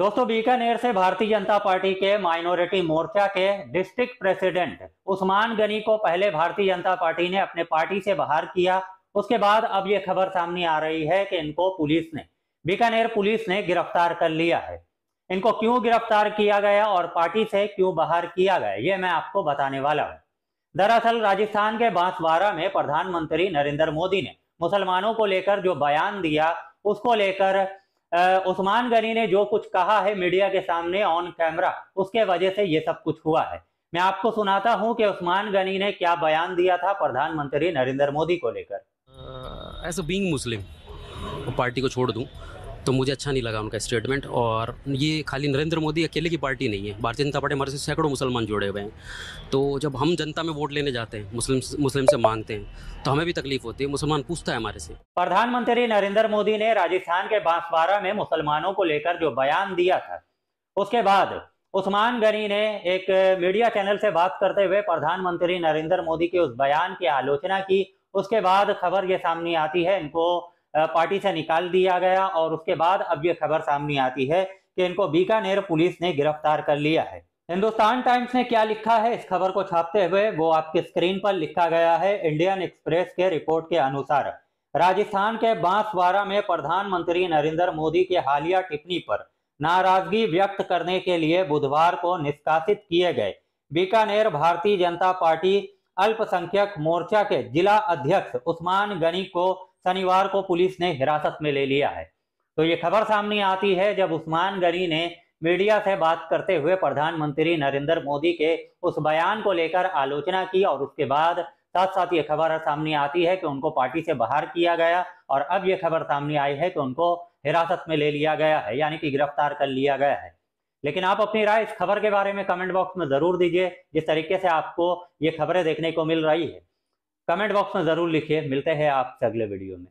दोस्तों, बीकानेर से भारतीय जनता पार्टी के माइनॉरिटी मोर्चा के डिस्ट्रिक्ट प्रेसिडेंट उस्मान गनी को पहले भारतीय जनता पार्टी ने अपने पार्टी से बाहर किया। उसके बाद अब ये खबर सामने आ रही है कि इनको पुलिस ने, बीकानेर पुलिस ने गिरफ़्तार कर लिया है। इनको क्यों गिरफ़्तार किया गया और पार्टी से क्यों बाहर किया गया, ये मैं आपको बताने वाला हूँ। दरअसल, राजस्थान के बांसवाड़ा में प्रधानमंत्री नरेंद्र मोदी ने मुसलमानों को लेकर जो बयान दिया, उसको लेकर उस्मान गनी ने जो कुछ कहा है मीडिया के सामने ऑन कैमरा उसके वजह से ये सब कुछ हुआ है। मैं आपको सुनाता हूँ कि उस्मान गनी ने क्या बयान दिया था प्रधानमंत्री नरेंद्र मोदी को लेकर। As a being Muslim party को छोड़ दूँ तो मुझे अच्छा नहीं लगा उनका स्टेटमेंट और ये खाली नरेंद्र मोदी अकेले की पार्टी नहीं है। भारतीय जनता पार्टी हमारे से सैकड़ों मुसलमान जुड़े हुए हैं। तो जब हम जनता में वोट लेने जाते हैं, मुस्लिम मुस्लिम से मांगते हैं तो हमें भी तकलीफ़ होती है, मुसलमान पूछता है हमारे से। प्रधानमंत्री नरेंद्र मोदी ने राजस्थान के बांसवाड़ा में मुसलमानों को लेकर जो बयान दिया था, उसके बाद उस्मान गनी ने एक मीडिया चैनल से बात करते हुए प्रधानमंत्री नरेंद्र मोदी के उस बयान की आलोचना की। उसके बाद खबर ये सामने आती है, इनको पार्टी से निकाल दिया गया और उसके बाद अब ये खबर सामने आती है कि इनको बीकानेर पुलिस ने गिरफ़्तार कर लिया है। हिंदुस्तान टाइम्स ने क्या लिखा है? इस खबर को छापते हुए वो आपके स्क्रीन पर लिखा गया है इंडियन एक्सप्रेस के रिपोर्ट के अनुसार। राजस्थान के बांसवाड़ा में प्रधानमंत्री नरेंद्र मोदी के हालिया टिप्पणी पर नाराज़गी व्यक्त करने के लिए बुधवार को निष्कासित किए गए। बीकानेर भारतीय जनता पार्टी अल्पसंख्यक मोर्चा के जिला अध्यक्ष उस्मान गनी को शनिवार को पुलिस ने हिरासत में ले लिया है। तो ये खबर सामने आती है जब उस्मान गनी ने मीडिया से बात करते हुए प्रधानमंत्री नरेंद्र मोदी के उस बयान को लेकर आलोचना की और उसके बाद साथ साथ ये खबर सामने आती है कि उनको पार्टी से बाहर किया गया और अब ये खबर सामने आई है कि उनको हिरासत में ले लिया गया है, यानी कि गिरफ़्तार कर लिया गया है। लेकिन आप अपनी राय इस खबर के बारे में कमेंट बॉक्स में ज़रूर दीजिए, जिस तरीके से आपको ये खबरें देखने को मिल रही है। कमेंट बॉक्स में ज़रूर लिखिए। मिलते हैं आपसे अगले वीडियो में।